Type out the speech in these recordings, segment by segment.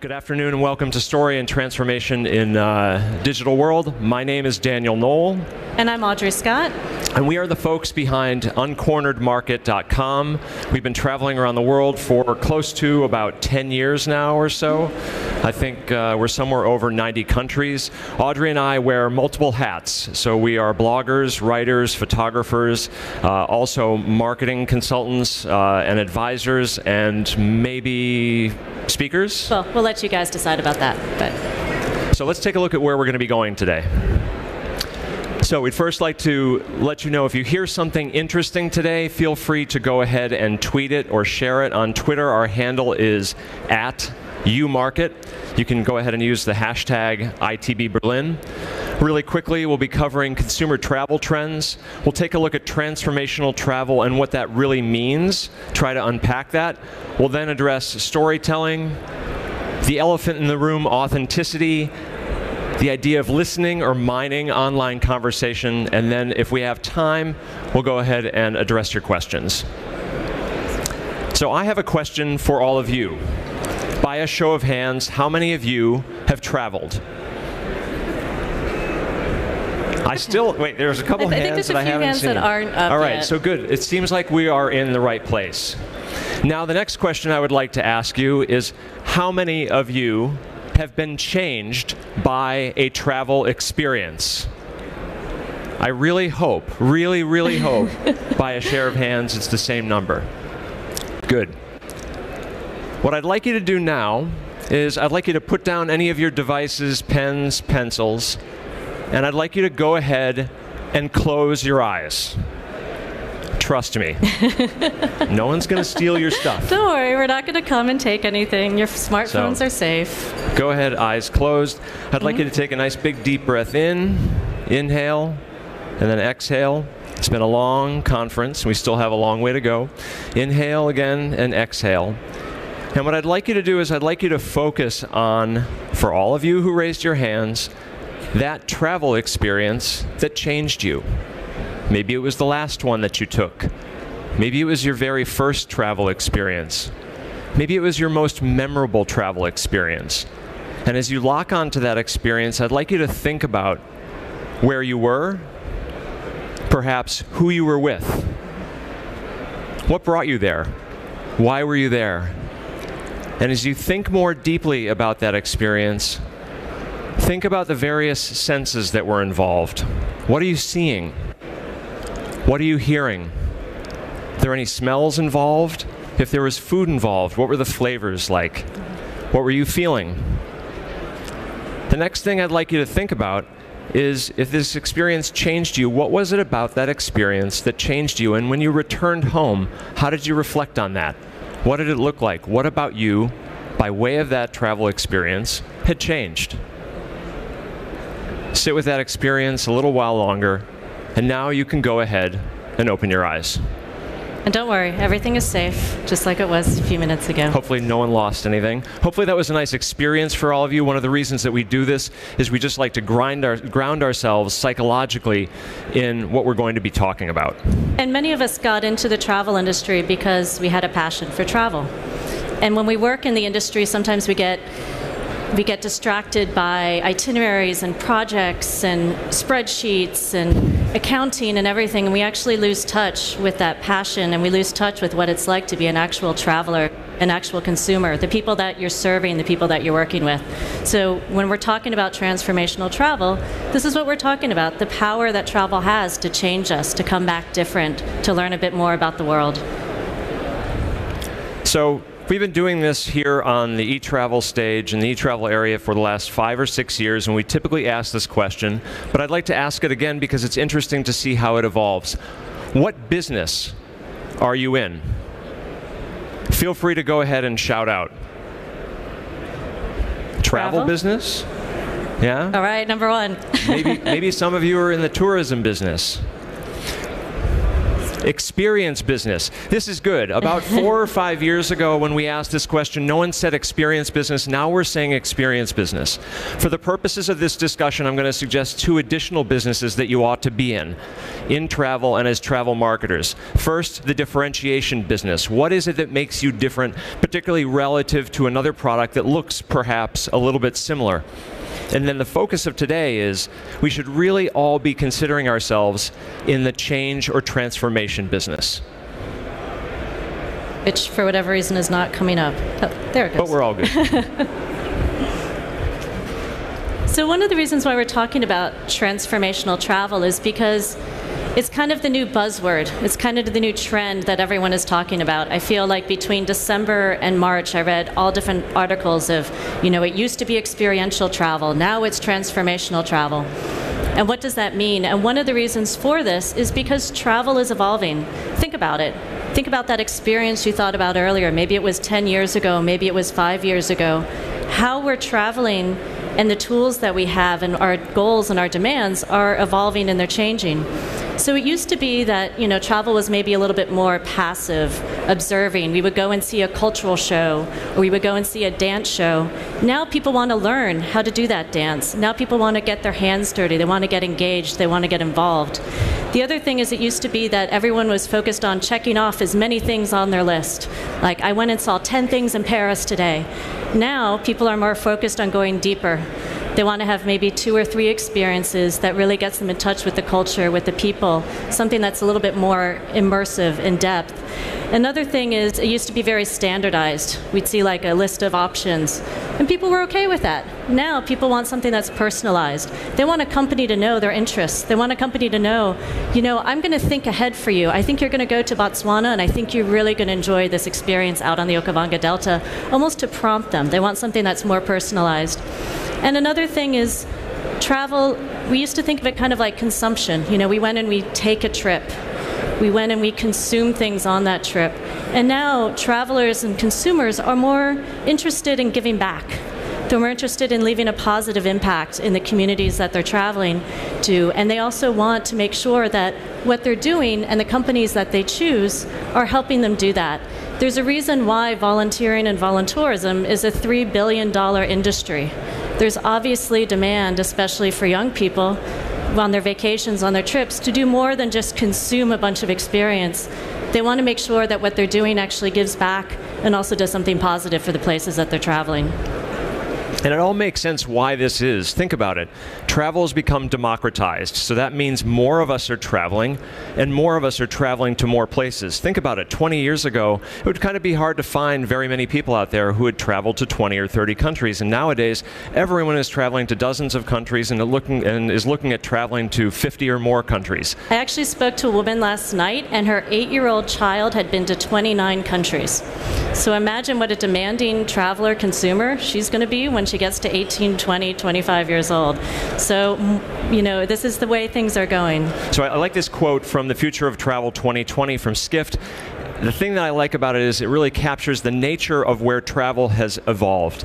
Good afternoon and welcome to Story and Transformation in uh, Digital World. My name is Daniel Noll. And I'm Audrey Scott. And we are the folks behind uncorneredmarket.com. We've been traveling around the world for close to about 10 years now or so. I think uh, we're somewhere over 90 countries. Audrey and I wear multiple hats. So we are bloggers, writers, photographers, uh, also marketing consultants uh, and advisors, and maybe speakers. Well, we'll let you guys decide about that. But So let's take a look at where we're going to be going today. So we'd first like to let you know if you hear something interesting today, feel free to go ahead and tweet it or share it on Twitter. Our handle is at umarket. You can go ahead and use the hashtag ITBBerlin. Really quickly, we'll be covering consumer travel trends. We'll take a look at transformational travel and what that really means, try to unpack that. We'll then address storytelling, the elephant in the room, authenticity, the idea of listening or mining online conversation, and then if we have time, we'll go ahead and address your questions. So I have a question for all of you. By a show of hands, how many of you have traveled? I still wait. There's a couple I th- I think hands there's a few haven't hands seen. that aren't up All right, yet. so good. It seems like we are in the right place. Now, the next question I would like to ask you is how many of you have been changed by a travel experience? I really hope, really, really hope, by a share of hands, it's the same number. Good. What I'd like you to do now is I'd like you to put down any of your devices, pens, pencils, and I'd like you to go ahead and close your eyes. Trust me. no one's going to steal your stuff. don't worry, we're not going to come and take anything. Your smartphones So- are safe. Go ahead, eyes closed. I'd like you to mm-hmm. take a nice big deep breath in, inhale, and then exhale. It's been a long conference. We still have a long way to go. Inhale again and exhale. And what I'd like you to do is I'd like you to focus on, for all of you who raised your hands, that travel experience that changed you. Maybe it was the last one that you took. Maybe it was your very first travel experience. Maybe it was your most memorable travel experience. And as you lock onto that experience, I'd like you to think about where you were, perhaps who you were with. What brought you there? Why were you there? And as you think more deeply about that experience, think about the various senses that were involved. What are you seeing? What are you hearing? Are there any smells involved? If there was food involved, what were the flavors like? What were you feeling? The next thing I'd like you to think about is if this experience changed you, what was it about that experience that changed you? And when you returned home, how did you reflect on that? What did it look like? What about you, by way of that travel experience, had changed? Sit with that experience a little while longer, and now you can go ahead and open your eyes. And don't worry, everything is safe, just like it was a few minutes ago. Hopefully, no one lost anything. Hopefully, that was a nice experience for all of you. One of the reasons that we do this is we just like to grind our, ground ourselves psychologically in what we're going to be talking about. And many of us got into the travel industry because we had a passion for travel. And when we work in the industry, sometimes we get we get distracted by itineraries and projects and spreadsheets and accounting and everything, and we actually lose touch with that passion and we lose touch with what it's like to be an actual traveler, an actual consumer, the people that you're serving, the people that you're working with. So when we're talking about transformational travel, this is what we're talking about the power that travel has to change us, to come back different, to learn a bit more about the world. So, we've been doing this here on the e-travel stage in the e-travel area for the last five or six years, and we typically ask this question, but I'd like to ask it again because it's interesting to see how it evolves. What business are you in? Feel free to go ahead and shout out. Travel, Travel? business? Yeah? All right, number one. maybe, maybe some of you are in the tourism business. Experience business. This is good. About four or five years ago, when we asked this question, no one said experience business. Now we're saying experience business. For the purposes of this discussion, I'm going to suggest two additional businesses that you ought to be in, in travel and as travel marketers. First, the differentiation business. What is it that makes you different, particularly relative to another product that looks perhaps a little bit similar? And then the focus of today is we should really all be considering ourselves in the change or transformation business. Which, for whatever reason, is not coming up. Oh, there it goes. But we're all good. so, one of the reasons why we're talking about transformational travel is because it's kind of the new buzzword. It's kind of the new trend that everyone is talking about. I feel like between December and March, I read all different articles of, you know, it used to be experiential travel, now it's transformational travel. And what does that mean? And one of the reasons for this is because travel is evolving. Think about it. Think about that experience you thought about earlier. Maybe it was 10 years ago, maybe it was five years ago. How we're traveling and the tools that we have and our goals and our demands are evolving and they're changing. So it used to be that you know travel was maybe a little bit more passive, observing. We would go and see a cultural show, or we would go and see a dance show. Now people want to learn how to do that dance. Now people want to get their hands dirty. They want to get engaged. They want to get involved. The other thing is, it used to be that everyone was focused on checking off as many things on their list. Like, I went and saw 10 things in Paris today. Now, people are more focused on going deeper. They want to have maybe two or three experiences that really gets them in touch with the culture, with the people, something that's a little bit more immersive in depth. Another thing is, it used to be very standardized. We'd see like a list of options, and people were okay with that. Now, people want something that's personalized. They want a company to know their interests. They want a company to know, you know, I'm going to think ahead for you. I think you're going to go to Botswana, and I think you're really going to enjoy this experience out on the Okavango Delta, almost to prompt them. They want something that's more personalized. And another thing is travel, we used to think of it kind of like consumption. You know, we went and we take a trip. We went and we consumed things on that trip. And now travelers and consumers are more interested in giving back. They're more interested in leaving a positive impact in the communities that they're traveling to. And they also want to make sure that what they're doing and the companies that they choose are helping them do that. There's a reason why volunteering and voluntourism is a $3 billion industry. There's obviously demand, especially for young people on their vacations, on their trips, to do more than just consume a bunch of experience. They want to make sure that what they're doing actually gives back and also does something positive for the places that they're traveling. And it all makes sense why this is. Think about it. Travel has become democratized, so that means more of us are traveling, and more of us are traveling to more places. Think about it. 20 years ago, it would kind of be hard to find very many people out there who had traveled to 20 or 30 countries, and nowadays, everyone is traveling to dozens of countries and, looking, and is looking at traveling to 50 or more countries. I actually spoke to a woman last night, and her eight-year-old child had been to 29 countries. So imagine what a demanding traveler consumer she's going to be when she gets to 18, 20, 25 years old. So, you know, this is the way things are going. So I like this quote from the Future of Travel 2020 from Skift. The thing that I like about it is it really captures the nature of where travel has evolved.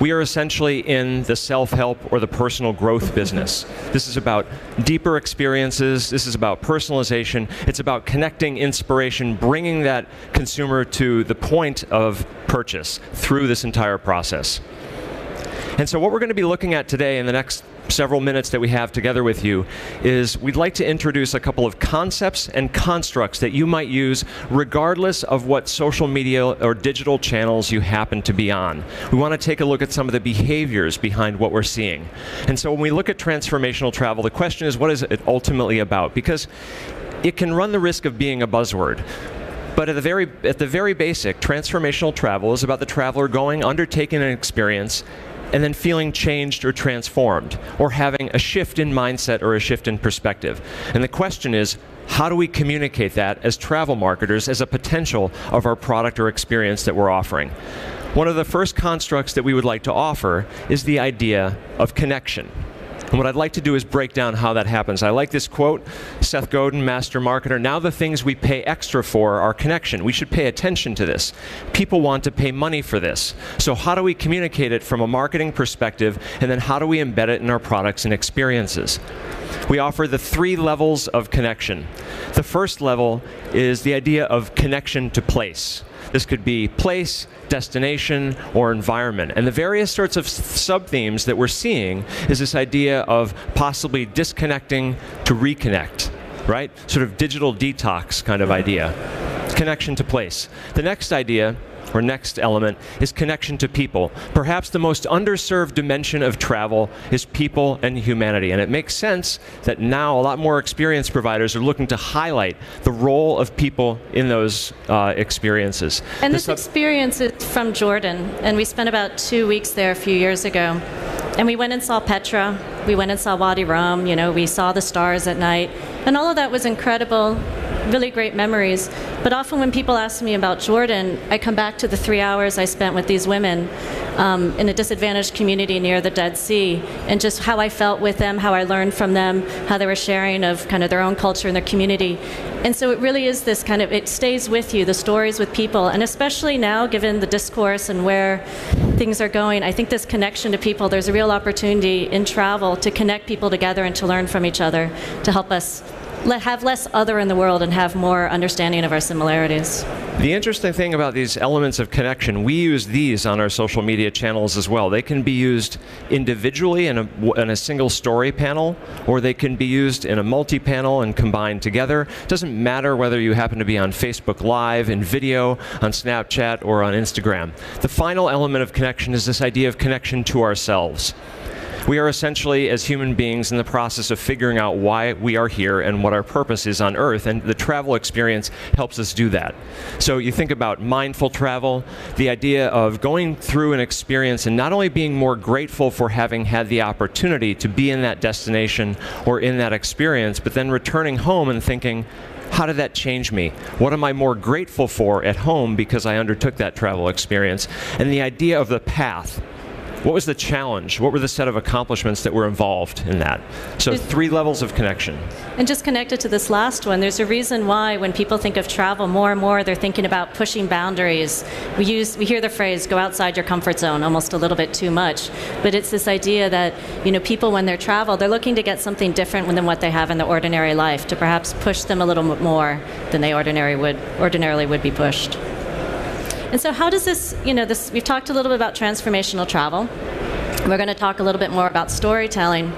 We are essentially in the self help or the personal growth business. This is about deeper experiences. This is about personalization. It's about connecting inspiration, bringing that consumer to the point of purchase through this entire process. And so, what we're going to be looking at today in the next several minutes that we have together with you is we'd like to introduce a couple of concepts and constructs that you might use regardless of what social media or digital channels you happen to be on. We want to take a look at some of the behaviors behind what we're seeing. And so when we look at transformational travel, the question is what is it ultimately about? Because it can run the risk of being a buzzword. But at the very at the very basic, transformational travel is about the traveler going, undertaking an experience, and then feeling changed or transformed, or having a shift in mindset or a shift in perspective. And the question is, how do we communicate that as travel marketers as a potential of our product or experience that we're offering? One of the first constructs that we would like to offer is the idea of connection. And what I'd like to do is break down how that happens. I like this quote Seth Godin, master marketer. Now, the things we pay extra for are connection. We should pay attention to this. People want to pay money for this. So, how do we communicate it from a marketing perspective? And then, how do we embed it in our products and experiences? We offer the three levels of connection. The first level is the idea of connection to place. This could be place, destination, or environment. And the various sorts of sub themes that we're seeing is this idea of possibly disconnecting to reconnect, right? Sort of digital detox kind of idea. Connection to place. The next idea or next element is connection to people. Perhaps the most underserved dimension of travel is people and humanity. And it makes sense that now a lot more experience providers are looking to highlight the role of people in those uh, experiences. And this, this experience is from Jordan, and we spent about two weeks there a few years ago. And we went and saw Petra, we went and saw Wadi Rum, you know, we saw the stars at night. And all of that was incredible really great memories. But often when people ask me about Jordan, I come back to the three hours I spent with these women um, in a disadvantaged community near the Dead Sea, and just how I felt with them, how I learned from them, how they were sharing of kind of their own culture and their community. And so it really is this kind of, it stays with you, the stories with people, and especially now, given the discourse and where things are going, I think this connection to people, there's a real opportunity in travel to connect people together and to learn from each other to help us let, have less other in the world and have more understanding of our similarities. The interesting thing about these elements of connection, we use these on our social media channels as well. They can be used individually in a, in a single story panel, or they can be used in a multi panel and combined together. It doesn't matter whether you happen to be on Facebook Live, in video, on Snapchat, or on Instagram. The final element of connection is this idea of connection to ourselves. We are essentially, as human beings, in the process of figuring out why we are here and what our purpose is on Earth, and the travel experience helps us do that. So you think about mindful travel, the idea of going through an experience and not only being more grateful for having had the opportunity to be in that destination or in that experience, but then returning home and thinking, how did that change me? What am I more grateful for at home because I undertook that travel experience? And the idea of the path what was the challenge? What were the set of accomplishments that were involved in that? So, three levels of connection. And just connected to this last one, there's a reason why when people think of travel, more and more they're thinking about pushing boundaries. We use, we hear the phrase "go outside your comfort zone" almost a little bit too much, but it's this idea that you know people when they're travel, they're looking to get something different than what they have in their ordinary life to perhaps push them a little more than they ordinary would ordinarily would be pushed. And so, how does this, you know, this, we've talked a little bit about transformational travel. We're going to talk a little bit more about storytelling.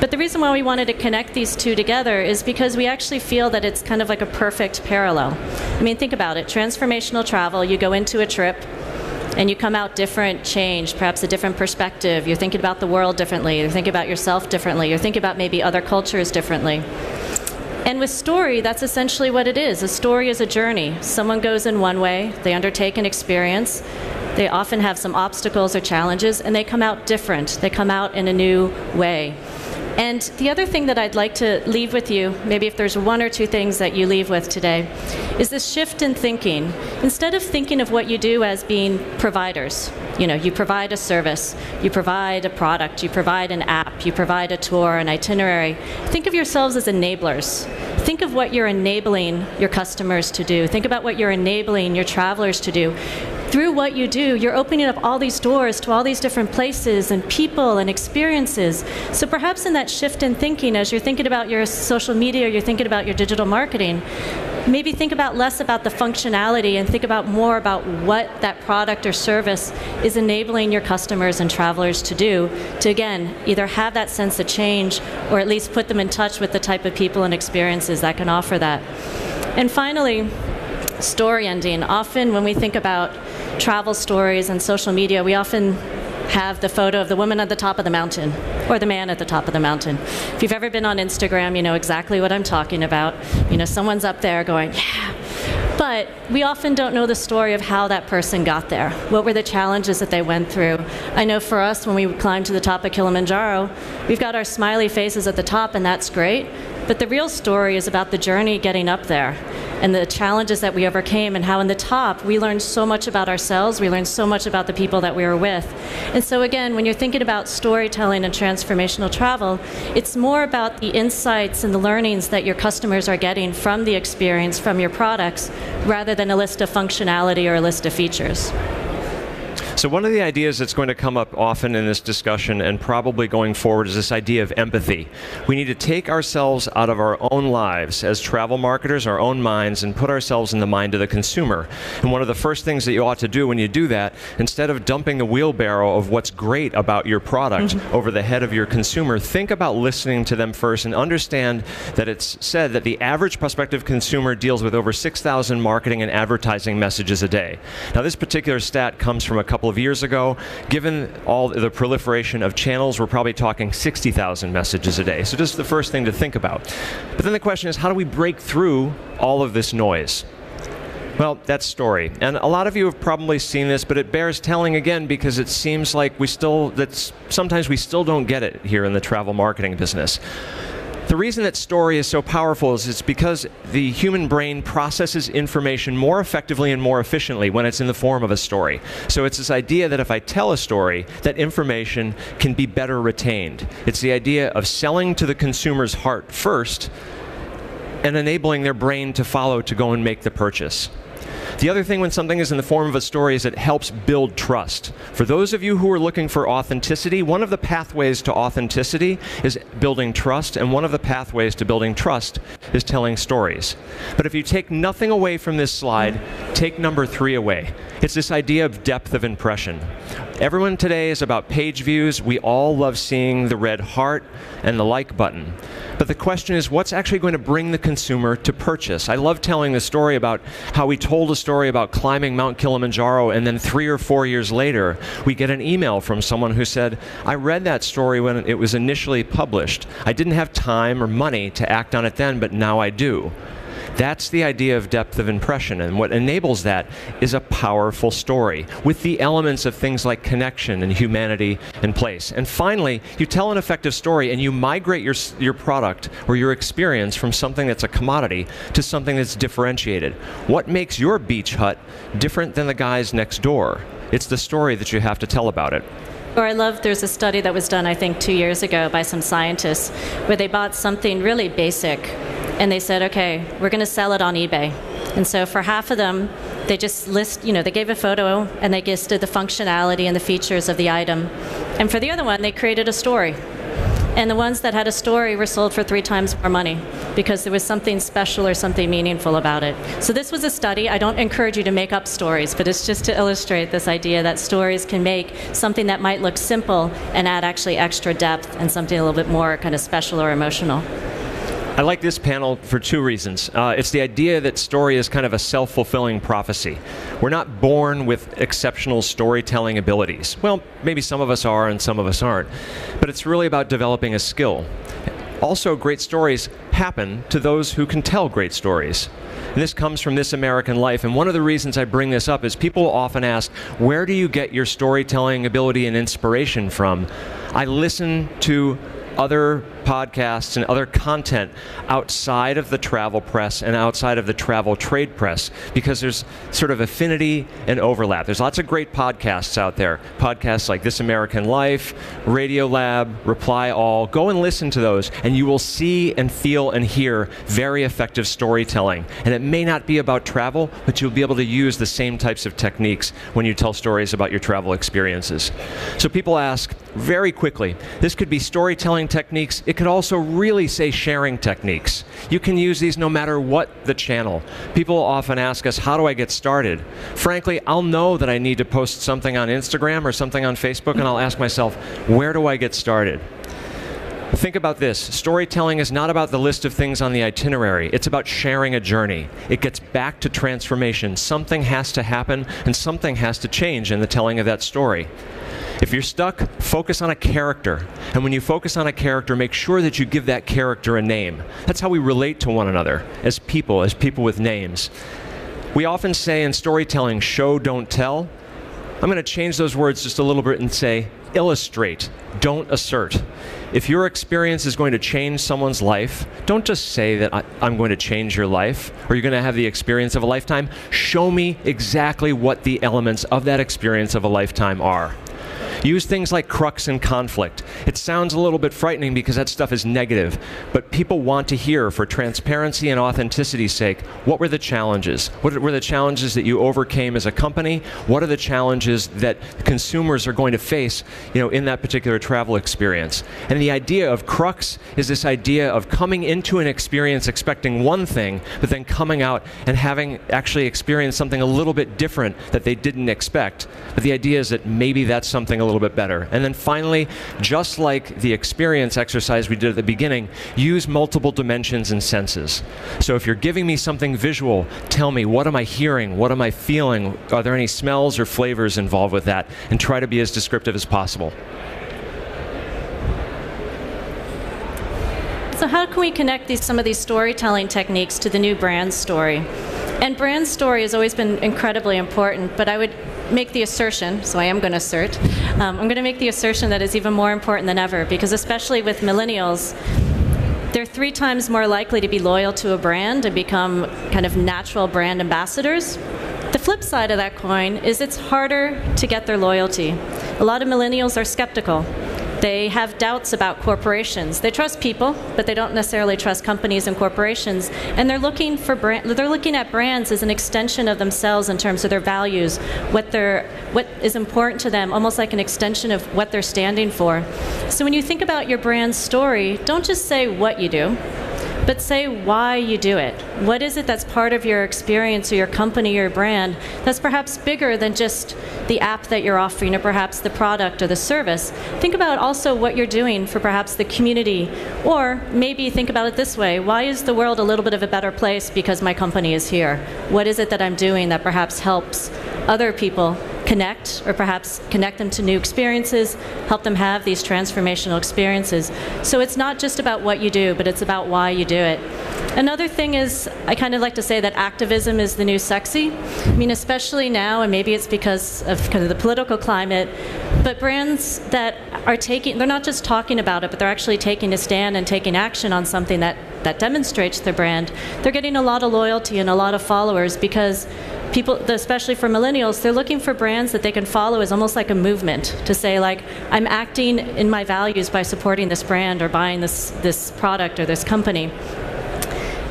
But the reason why we wanted to connect these two together is because we actually feel that it's kind of like a perfect parallel. I mean, think about it transformational travel, you go into a trip, and you come out different, changed, perhaps a different perspective. You're thinking about the world differently. You're thinking about yourself differently. You're thinking about maybe other cultures differently. And with story, that's essentially what it is. A story is a journey. Someone goes in one way, they undertake an experience, they often have some obstacles or challenges, and they come out different. They come out in a new way. And the other thing that I'd like to leave with you, maybe if there's one or two things that you leave with today, is this shift in thinking. Instead of thinking of what you do as being providers, you know, you provide a service, you provide a product, you provide an app, you provide a tour, an itinerary. Think of yourselves as enablers. Think of what you're enabling your customers to do. Think about what you're enabling your travelers to do through what you do, you're opening up all these doors to all these different places and people and experiences. So perhaps in that shift in thinking, as you're thinking about your social media, you're thinking about your digital marketing, maybe think about less about the functionality and think about more about what that product or service is enabling your customers and travelers to do to again either have that sense of change or at least put them in touch with the type of people and experiences that can offer that. And finally, story ending. Often when we think about travel stories and social media, we often have the photo of the woman at the top of the mountain or the man at the top of the mountain. If you've ever been on Instagram, you know exactly what I'm talking about. You know, someone's up there going, yeah. But we often don't know the story of how that person got there. What were the challenges that they went through? I know for us, when we climb to the top of Kilimanjaro, we've got our smiley faces at the top, and that's great. But the real story is about the journey getting up there and the challenges that we overcame, and how in the top we learned so much about ourselves, we learned so much about the people that we were with. And so, again, when you're thinking about storytelling and transformational travel, it's more about the insights and the learnings that your customers are getting from the experience, from your products, rather than a list of functionality or a list of features. So, one of the ideas that's going to come up often in this discussion and probably going forward is this idea of empathy. We need to take ourselves out of our own lives as travel marketers, our own minds, and put ourselves in the mind of the consumer. And one of the first things that you ought to do when you do that, instead of dumping the wheelbarrow of what's great about your product mm-hmm. over the head of your consumer, think about listening to them first and understand that it's said that the average prospective consumer deals with over 6,000 marketing and advertising messages a day. Now, this particular stat comes from a couple couple of years ago. Given all the proliferation of channels, we're probably talking 60,000 messages a day. So just the first thing to think about. But then the question is, how do we break through all of this noise? Well, that's story. And a lot of you have probably seen this, but it bears telling again because it seems like we still, that's, sometimes we still don't get it here in the travel marketing business. The reason that story is so powerful is it's because the human brain processes information more effectively and more efficiently when it's in the form of a story. So it's this idea that if I tell a story, that information can be better retained. It's the idea of selling to the consumer's heart first and enabling their brain to follow to go and make the purchase. The other thing when something is in the form of a story is it helps build trust. For those of you who are looking for authenticity, one of the pathways to authenticity is building trust, and one of the pathways to building trust is telling stories. But if you take nothing away from this slide, take number three away. It's this idea of depth of impression. Everyone today is about page views. We all love seeing the red heart and the like button. But the question is, what's actually going to bring the consumer to purchase? I love telling the story about how we told a story about climbing Mount Kilimanjaro, and then three or four years later, we get an email from someone who said, I read that story when it was initially published. I didn't have time or money to act on it then, but now I do. That's the idea of depth of impression, and what enables that is a powerful story with the elements of things like connection and humanity in place. And finally, you tell an effective story and you migrate your, your product or your experience from something that's a commodity to something that's differentiated. What makes your beach hut different than the guys next door? It's the story that you have to tell about it. Or I love there's a study that was done, I think, two years ago by some scientists where they bought something really basic and they said, okay, we're going to sell it on eBay. And so for half of them, they just list, you know, they gave a photo and they listed the functionality and the features of the item. And for the other one, they created a story. And the ones that had a story were sold for three times more money because there was something special or something meaningful about it. So this was a study. I don't encourage you to make up stories, but it's just to illustrate this idea that stories can make something that might look simple and add actually extra depth and something a little bit more kind of special or emotional. I like this panel for two reasons. Uh, it's the idea that story is kind of a self fulfilling prophecy. We're not born with exceptional storytelling abilities. Well, maybe some of us are and some of us aren't. But it's really about developing a skill. Also, great stories happen to those who can tell great stories. And this comes from This American Life. And one of the reasons I bring this up is people often ask, where do you get your storytelling ability and inspiration from? I listen to other podcasts and other content outside of the travel press and outside of the travel trade press because there's sort of affinity and overlap. There's lots of great podcasts out there. Podcasts like This American Life, Radio Lab, Reply All. Go and listen to those, and you will see and feel and hear very effective storytelling. And it may not be about travel, but you'll be able to use the same types of techniques when you tell stories about your travel experiences. So people ask very quickly this could be storytelling techniques it could also really say sharing techniques. You can use these no matter what the channel. People often ask us, How do I get started? Frankly, I'll know that I need to post something on Instagram or something on Facebook, and I'll ask myself, Where do I get started? Think about this storytelling is not about the list of things on the itinerary, it's about sharing a journey. It gets back to transformation. Something has to happen, and something has to change in the telling of that story. If you're stuck, focus on a character. And when you focus on a character, make sure that you give that character a name. That's how we relate to one another as people, as people with names. We often say in storytelling, show, don't tell. I'm going to change those words just a little bit and say, illustrate, don't assert. If your experience is going to change someone's life, don't just say that I, am going to change your life or you're going to have the experience of a lifetime. Show me exactly what the elements of that experience of a lifetime are. Use things like crux and conflict. It sounds a little bit frightening because that stuff is negative, but people want to hear, for transparency and authenticity's sake, what were the challenges? What were the challenges that you overcame as a company? What are the challenges that consumers are going to face you know, in that particular travel experience? And the idea of crux is this idea of coming into an experience expecting one thing, but then coming out and having actually experienced something a little bit different that they didn't expect. But the idea is that maybe that's something a little bit better. And then finally, just like the experience exercise we did at the beginning, use multiple dimensions and senses. So if you're giving me something visual, tell me what am I hearing? What am I feeling? Are there any smells or flavors involved with that? And try to be as descriptive as possible. So how can we connect these, some of these storytelling techniques to the new brand story? And brand story has always been incredibly important, but I would make the assertion, so I am going to assert, um, I'm going to make the assertion that is even more important than ever because, especially with millennials, they're three times more likely to be loyal to a brand and become kind of natural brand ambassadors. The flip side of that coin is it's harder to get their loyalty. A lot of millennials are skeptical. They have doubts about corporations. They trust people, but they don't necessarily trust companies and corporations. And they're looking for brand, they're looking at brands as an extension of themselves in terms of their values, what they're, what is important to them, almost like an extension of what they're standing for. So when you think about your brand story, don't just say what you do but say why you do it. What is it that's part of your experience or your company or your brand that's perhaps bigger than just the app that you're offering or perhaps the product or the service? Think about also what you're doing for perhaps the community. Or maybe think about it this way why is the world a little bit of a better place because my company is here? What is it that I'm doing that perhaps helps other people connect or perhaps connect them to new experiences, help them have these transformational experiences. So it's not just about what you do, but it's about why you do it. Another thing is, I kind of like to say that activism is the new sexy. I mean, especially now, and maybe it's because of kind of the political climate, but brands that are taking, they're not just talking about it, but they're actually taking a stand and taking action on something that, that demonstrates their brand. They're getting a lot of loyalty and a lot of followers because people, especially for millennials, they're looking for brands that they can follow as almost like a movement to say, like, I'm acting in my values by supporting this brand or buying this, this product or this company.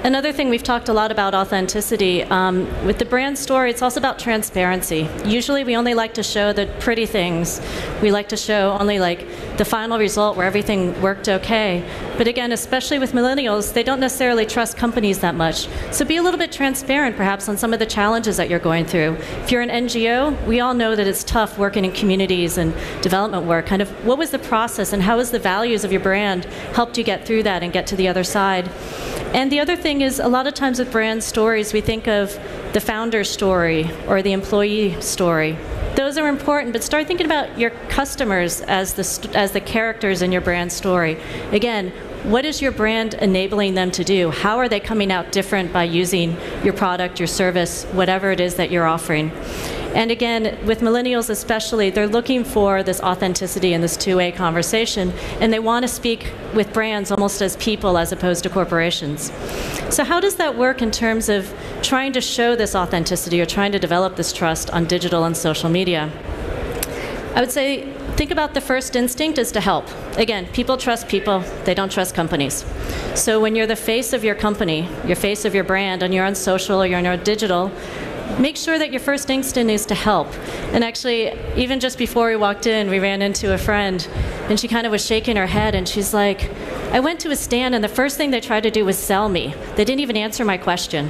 Another thing we've talked a lot about authenticity. Um, with the brand story, it's also about transparency. Usually, we only like to show the pretty things. We like to show only like the final result where everything worked okay. But again, especially with millennials, they don't necessarily trust companies that much. So be a little bit transparent, perhaps, on some of the challenges that you're going through. If you're an NGO, we all know that it's tough working in communities and development work. Kind of, what was the process, and how has the values of your brand helped you get through that and get to the other side? And the other thing is, a lot of times with brand stories, we think of the founder story or the employee story. Those are important, but start thinking about your customers as the, as the characters in your brand story. Again, what is your brand enabling them to do? How are they coming out different by using your product, your service, whatever it is that you're offering? And again, with millennials especially, they're looking for this authenticity and this two way conversation, and they want to speak with brands almost as people as opposed to corporations. So, how does that work in terms of trying to show this authenticity or trying to develop this trust on digital and social media? I would say think about the first instinct is to help. Again, people trust people, they don't trust companies. So when you're the face of your company, your face of your brand, and you're on social or you're on digital, make sure that your first instinct is to help. And actually, even just before we walked in, we ran into a friend, and she kind of was shaking her head, and she's like, I went to a stand, and the first thing they tried to do was sell me. They didn't even answer my question.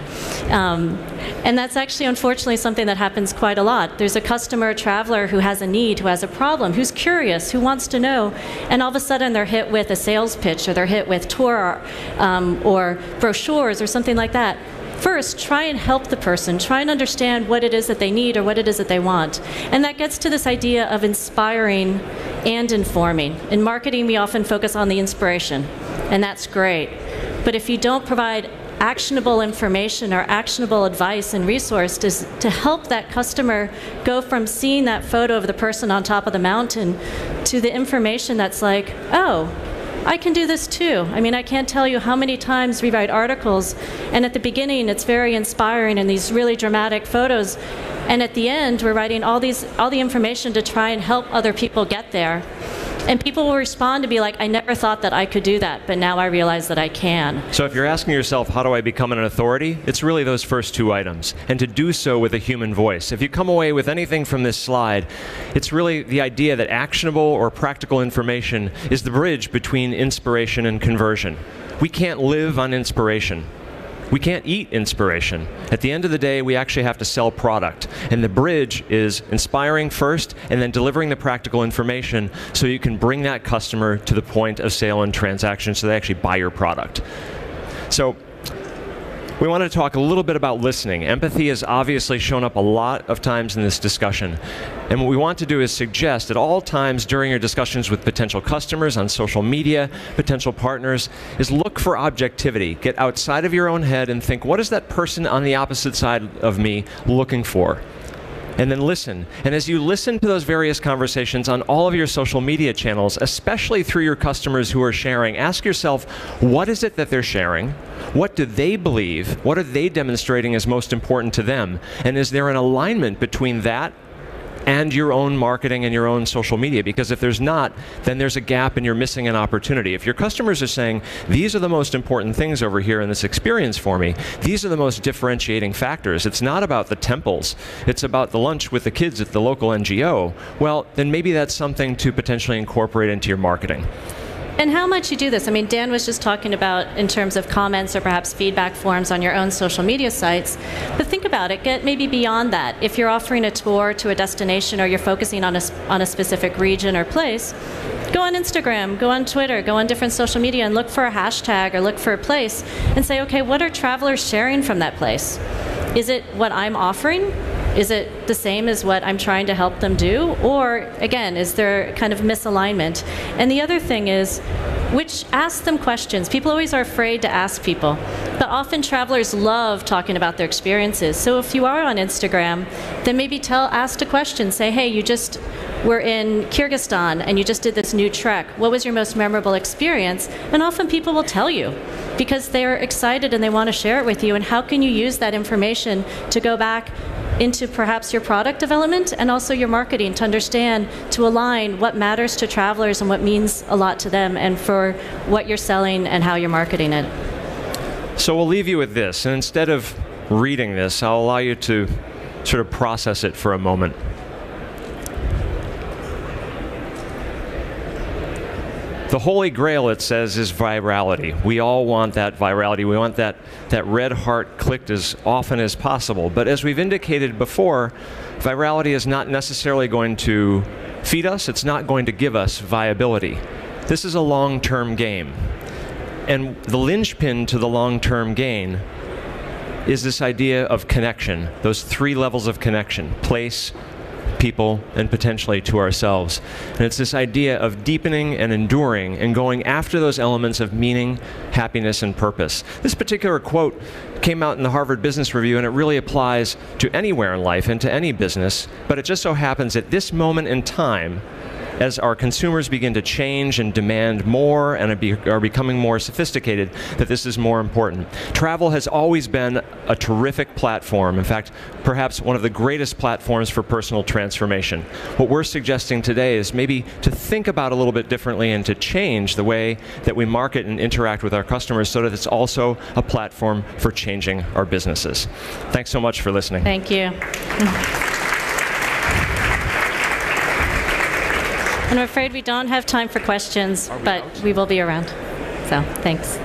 Um, and that's actually, unfortunately, something that happens quite a lot. There's a customer, a traveler who has a need, who has a problem, who's curious, who wants to know, and all of a sudden they're hit with a sales pitch, or they're hit with tour um, or brochures or something like that first try and help the person, try and understand what it is that they need or what it is that they want. And that gets to this idea of inspiring and informing. In marketing, we often focus on the inspiration, and that's great. But if you don't provide actionable information or actionable advice and resource to, to help that customer go from seeing that photo of the person on top of the mountain to the information that's like, oh, I can do this too. I mean, I can't tell you how many times we write articles, and at the beginning it's very inspiring and these really dramatic photos, and at the end we're writing all these all the information to try and help other people get there. And people will respond to be like, I never thought that I could do that, but now I realize that I can. So if you're asking yourself, how do I become an authority? It's really those first two items, and to do so with a human voice. If you come away with anything from this slide, it's really the idea that actionable or practical information is the bridge between inspiration and conversion. We can't live on inspiration. We can't eat inspiration. At the end of the day, we actually have to sell product. And the bridge is inspiring first and then delivering the practical information so you can bring that customer to the point of sale and transaction so they actually buy your product. So we want to talk a little bit about listening. Empathy has obviously shown up a lot of times in this discussion. And what we want to do is suggest at all times during your discussions with potential customers on social media, potential partners, is look for objectivity. Get outside of your own head and think, what is that person on the opposite side of me looking for? And then listen. And as you listen to those various conversations on all of your social media channels, especially through your customers who are sharing, ask yourself what is it that they're sharing? What do they believe? What are they demonstrating as most important to them? And is there an alignment between that and your own marketing and your own social media. Because if there's not, then there's a gap and you're missing an opportunity. If your customers are saying, these are the most important things over here in this experience for me, these are the most differentiating factors. It's not about the temples, it's about the lunch with the kids at the local NGO. Well, then maybe that's something to potentially incorporate into your marketing. And how much you do this? I mean, Dan was just talking about in terms of comments or perhaps feedback forms on your own social media sites. But think about it, get maybe beyond that. If you're offering a tour to a destination or you're focusing on a, on a specific region or place, go on Instagram, go on Twitter, go on different social media and look for a hashtag or look for a place and say, okay, what are travelers sharing from that place? Is it what I'm offering? Is it the same as what I'm trying to help them do? Or, again, is there kind of misalignment? And the other thing is, which ask them questions. People always are afraid to ask people, but often travelers love talking about their experiences. So if you are on Instagram, then maybe tell, ask a question. Say, hey, you just were in Kyrgyzstan and you just did this new trek. What was your most memorable experience? And often people will tell you because they're excited and they want to share it with you. And how can you use that information to go back into perhaps your product development and also your marketing to understand, to align what matters to travelers and what means a lot to them and for what you're selling and how you're marketing it. So we'll leave you with this. And instead of reading this, I'll allow you to sort of process it for a moment. The holy grail, it says, is virality. We all want that virality. We want that, that red heart clicked as often as possible. But as we've indicated before, virality is not necessarily going to feed us, it's not going to give us viability. This is a long term game. And the linchpin to the long term gain is this idea of connection, those three levels of connection place, people and potentially to ourselves. And it's this idea of deepening and enduring and going after those elements of meaning, happiness, and purpose. This particular quote came out in the Harvard Business Review, and it really applies to anywhere in life and to any business, but it just so happens at this moment in time, as our consumers begin to change and demand more and are becoming more sophisticated, that this is more important. Travel has always been a terrific platform. In fact, perhaps one of the greatest platforms for personal transformation. What we're suggesting today is maybe to think about a little bit differently and to change the way that we market and interact with our customers so that it's also a platform for changing our businesses. Thanks so much for listening. Thank you. And I'm afraid we don't have time for questions, but we will be around. So thanks.